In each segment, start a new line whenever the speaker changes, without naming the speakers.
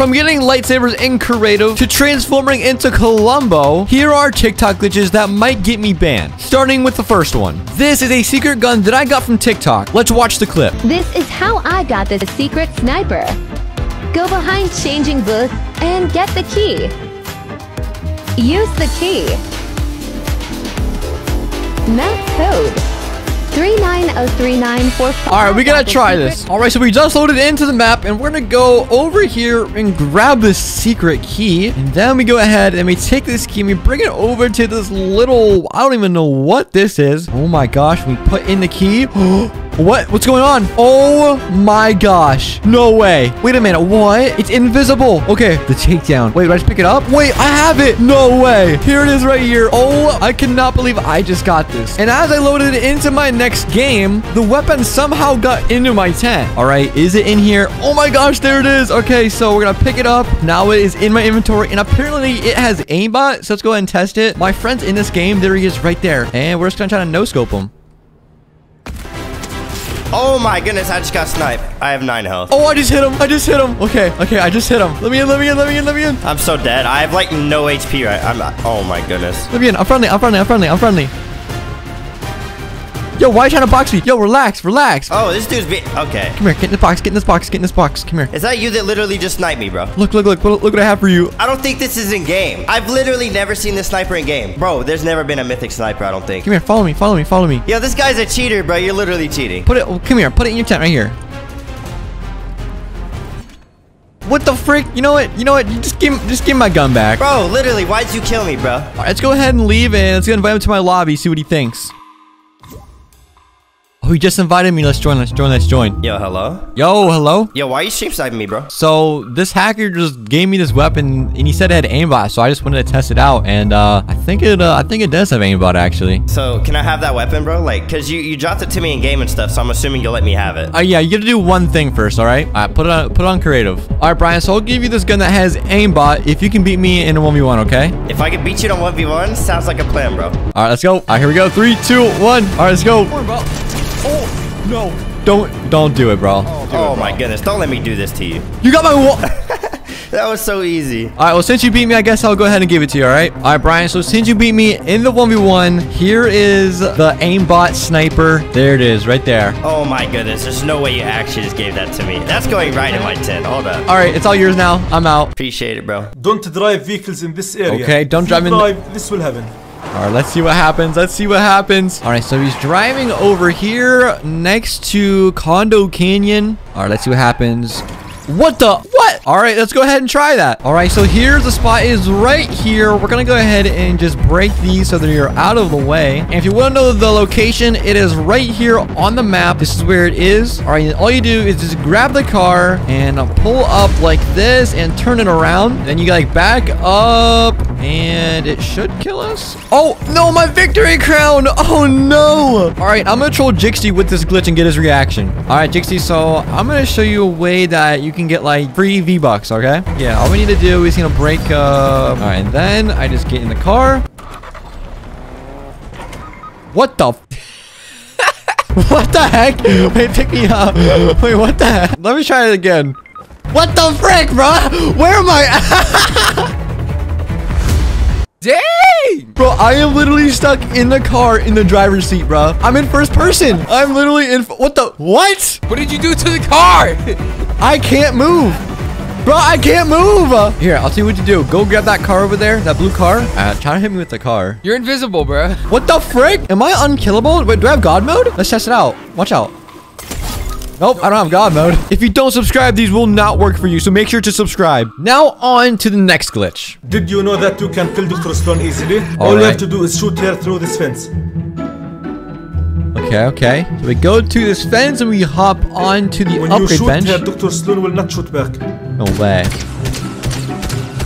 From getting lightsabers in creative to transforming into Klombo, here are TikTok glitches that might get me banned. Starting with the first one. This is a secret gun that I got from TikTok. Let's watch the clip.
This is how I got this secret sniper. Go behind changing booth and get the key. Use the key. Map code 3903945.
All right, we gotta try this. All right, so we just loaded into the map and we're gonna go over here and grab this secret key. And then we go ahead and we take this key and we bring it over to this little, I don't even know what this is. Oh my gosh, we put in the key. Oh, What? What's going on? Oh my gosh. No way. Wait a minute. What? It's invisible. Okay, the takedown. Wait, do I just pick it up? Wait, I have it. No way. Here it is right here. Oh, I cannot believe I just got this. And as I loaded it into my next game, the weapon somehow got into my tent. All right, is it in here? Oh my gosh, there it is. Okay, so we're gonna pick it up. Now it is in my inventory, and apparently it has aimbot. So let's go ahead and test it. My friend's in this game. There he is right there. And we're just gonna try to no-scope him.
Oh my goodness, I just got sniped. I have nine health.
Oh, I just hit him. I just hit him. Okay, okay, I just hit him. Let me in, let me in, let me in, let me in.
I'm so dead. I have like no HP right. I'm. Oh my goodness.
Let me in. I'm friendly, I'm friendly, I'm friendly, I'm friendly. Yo, why are you trying to box me? Yo, relax, relax.
Oh, this dude's be okay.
Come here, get in this box, get in this box, get in this box. Come here.
Is that you that literally just sniped me, bro?
Look, look, look, look, look what I have for you.
I don't think this is in game. I've literally never seen this sniper in game. Bro, there's never been a mythic sniper, I don't think.
Come here, follow me, follow me, follow me.
Yo, this guy's a cheater, bro. You're literally cheating.
Put it, oh, come here, put it in your tent right here. What the frick? You know what? You know what? You just give, just give my gun back.
Bro, literally, why'd you kill me, bro?
All right, let's go ahead and leave and let's go invite him to my lobby, see what he thinks. Oh, he just invited me. Let's join, let's join, let's join.
Yo, hello?
Yo, hello?
Yo, why are you stream sniping me, bro?
So this hacker just gave me this weapon and he said it had aimbot, so I just wanted to test it out. And uh, I think it uh, I think it does have aimbot actually.
So, can I have that weapon, bro? Like, cause you, you dropped it to me in game and stuff, so I'm assuming you'll let me have it.
Uh, yeah, you gotta do one thing first, all right? All right, put it on, put it on creative. All right, Brian. So I'll give you this gun that has aimbot if you can beat me in a one v one, okay?
If I could beat you on 1v1, sounds like a plan, bro.
All right, let's go. All right, here we go. Three, two, one. All right, let's go. Oh no! Don't don't do it, bro.
Oh, oh my goodness, don't let me do this to you.
You got my wall.
That was so easy.
All right, well, since you beat me, I guess I'll go ahead and give it to you, all right? All right, Brian, so since you beat me in the 1v1, here is the aimbot sniper. There it is, right there.
Oh my goodness, there's no way you actually just gave that to me. That's going right in my tent. Hold up.
All right, it's all yours now. I'm out.
Appreciate it, bro.
Don't drive vehicles in this area.
Okay, don't
If
drive
you
in-
drive, this will happen.
All right, let's see what happens. Let's see what happens. All right, so he's driving over here next to Condo Canyon. All right, let's see what happens. What the? What? All right, let's go ahead and try that. All right, so here's the spot is right here. We're going to go ahead and just break these so that you're out of the way. And if you want to know the location, it is right here on the map. This is where it is. All right, all you do is just grab the car and pull up like this and turn it around. Then you like back up and it should kill us. Oh, no, my victory crown. Oh, no. All right, I'm going to troll Jixty with this glitch and get his reaction. All right, Jixty, so I'm going to show you a way that you can get like free V-Bucks, okay? Yeah, all we need to do is, you know, break up. All right, and then I just get in the car. What the? what the heck? Wait, pick me up. Wait, what the heck? Let me try it again. What the frick, bro? Where am I? Dang! Bro, I am literally stuck in the car in the driver's seat, bro. I'm in first person. I'm literally in. What the? What?
What did you do to the car?
I can't move. Bro, I can't move. Here, I'll tell you what to do. Go grab that car over there, that blue car. Uh, try to hit me with the car.
You're invisible, bro.
What the frick? Am I unkillable? Wait, do I have God mode? Let's test it out. Watch out. Nope, I don't have God mode. If you don't subscribe, these will not work for you, so make sure to subscribe. Now on to the next glitch.
Did you know that you can kill Dr. Slone easily?
All
All, you have to do is shoot her through this fence.
Okay, okay. So we go to this fence and we hop onto the
When you
upgrade
shoot
bench.
her, Dr. Slone will not shoot back.
No way.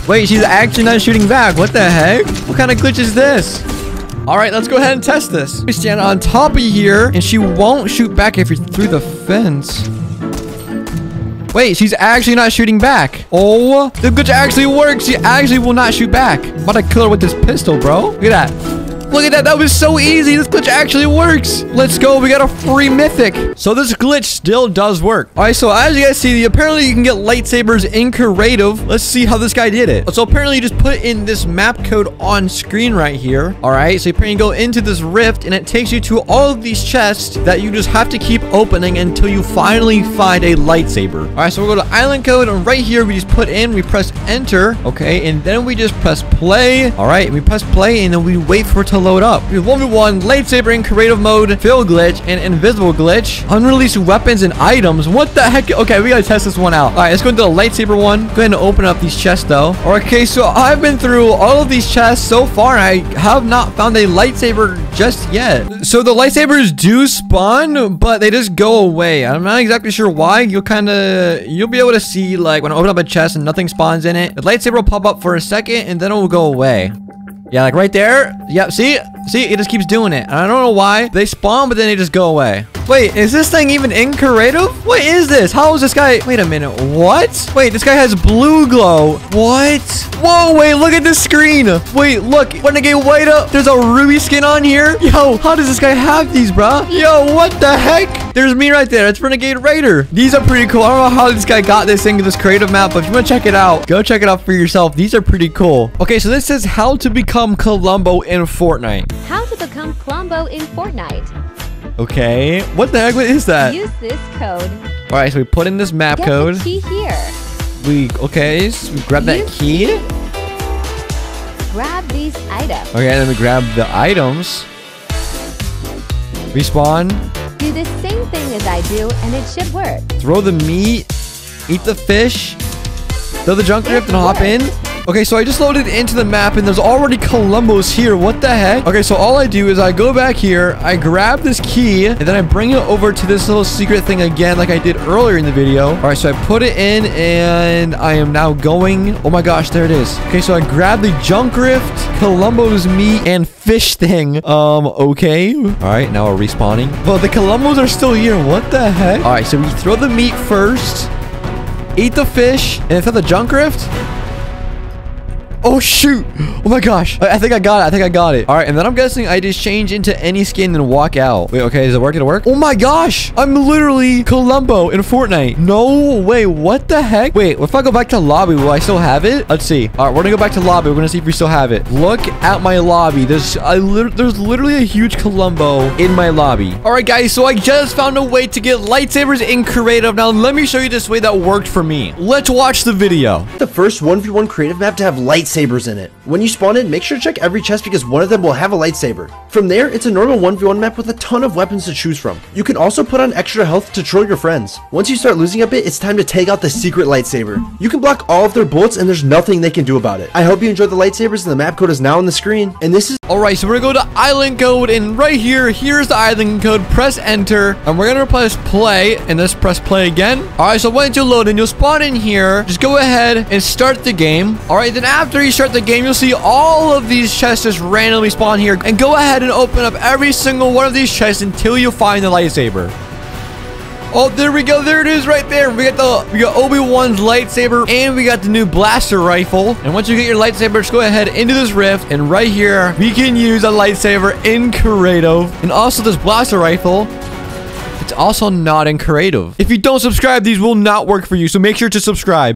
Wait, she's actually not shooting back. What the heck? What kind of glitch is this? All right, let's go ahead and test this. We stand on top of here, and she won't shoot back if you're through the fence. Wait, she's actually not shooting back. Oh, the glitch actually works. She actually will not shoot back. I'm about to kill her with this pistol, bro. Look at that. Look at that. That was so easy. This glitch actually works. Let's go. We got a free mythic. So this glitch still does work. All right. So as you guys see, the apparently you can get lightsabers in creative. Let's see how this guy did it. So apparently you just put in this map code on screen right here. All right. So you apparently go into this rift and it takes you to all of these chests that you just have to keep opening until you finally find a lightsaber. All right. So we'll go to island code and right here we just put in, we press enter. Okay. And then we just press play. All right. We press play and then we wait for it to load up. We have 1v1 lightsaber in creative mode, fill glitch, and invisible glitch. Unreleased weapons and items. What the heck? Okay, we gotta test this one out. All right, let's go into the lightsaber one. Go ahead and open up these chests though. Okay, so I've been through all of these chests so far. I have not found a lightsaber just yet. So the lightsabers do spawn, but they just go away. I'm not exactly sure why. You'll kind of, you'll be able to see like when I open up a chest and nothing spawns in it. The lightsaber will pop up for a second and then it will go away. Yeah, like right there. Yep, see? See, it just keeps doing it. And I don't know why. They spawn, but then they just go away. Wait, is this thing even in creative? What is this? How is this guy? Wait a minute. What? Wait, this guy has blue glow. What? Whoa, wait, look at this screen. Wait, look. When I get white up, there's a ruby skin on here. Yo, how does this guy have these, bruh? Yo, what the heck? There's me right there. It's Renegade Raider. These are pretty cool. I don't know how this guy got this into this creative map, but if you want to check it out, go check it out for yourself. These are pretty cool. Okay, so this says how to become Klombo in Fortnite.
How to become Klombo in Fortnite.
Okay. What the heck? What is that?
Use this code.
All right, so we put in this map
Get
code.
the key here.
We okay. So we grab that
Use
key.
Grab these items.
Okay, and then we grab the items. Respawn.
Do the same thing as I do, and it should work.
Throw the meat. Eat the fish. Throw the junk rift and hop in. Okay, so I just loaded into the map and there's already Klombos here. What the heck? Okay, so all I do is I go back here, I grab this key, and then I bring it over to this little secret thing again like I did earlier in the video. All right, so I put it in and I am now going. Oh my gosh, there it is. Okay, so I grab the junk rift, Klombo's meat, and fish thing. Um, okay. All right, now we're respawning. But the Klombos are still here. What the heck? All right, so we throw the meat first, eat the fish, and throw the junk rift. Oh, shoot. Oh, my gosh. I, think I got it. I think I got it. All right. And then I'm guessing I just change into any skin and walk out. Wait, okay. Is it working to work? Oh, my gosh. I'm literally Klombo in Fortnite. No way. What the heck? Wait, if I go back to lobby, will I still have it? Let's see. All right. We're going to go back to lobby. We're going to see if we still have it. Look at my lobby. There's, I lit there's literally a huge Klombo in my lobby. All right, guys. So I just found a way to get lightsabers in creative. Now, let me show you this way that worked for me. Let's watch the video.
the first 1v1 creative map to have lightsabers in it. When you spawn in, make sure to check every chest because one of them will have a lightsaber. From there, it's a normal 1v1 map with a ton of weapons to choose from. You can also put on extra health to troll your friends. Once you start losing a bit, it's time to take out the secret lightsaber. You can block all of their bullets and there's nothing they can do about it. I hope you enjoyed the lightsabers and the map code is now on the screen. And this is
All right, so we're gonna go to island code, and right here, here's the island code. Press enter, and we're gonna press play, and let's press play again. All right, so once you load in, you'll spawn in here. Just go ahead and start the game. All right, then after you start the game, you'll see all of these chests just randomly spawn here, and go ahead and open up every single one of these chests until you find the lightsaber. Oh, there we go. There it is right there. We got the we got Obi-Wan's lightsaber and we got the new blaster rifle. And once you get your lightsaber, just go ahead into this rift. And right here, we can use a lightsaber in creative. And also this blaster rifle. It's also not in creative. If you don't subscribe, these will not work for you. So make sure to subscribe.